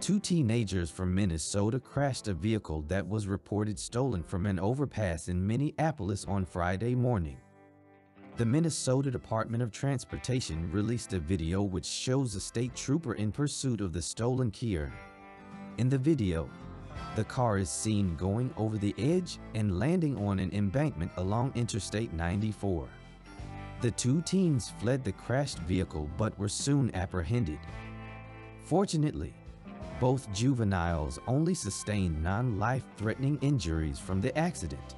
Two teenagers from Minnesota crashed a vehicle that was reported stolen from an overpass in Minneapolis on Friday morning. The Minnesota Department of Transportation released a video which shows a state trooper in pursuit of the stolen Kia. In the video, the car is seen going over the edge and landing on an embankment along Interstate 94. The two teens fled the crashed vehicle but were soon apprehended. Fortunately, both juveniles only sustained non-life-threatening injuries from the accident.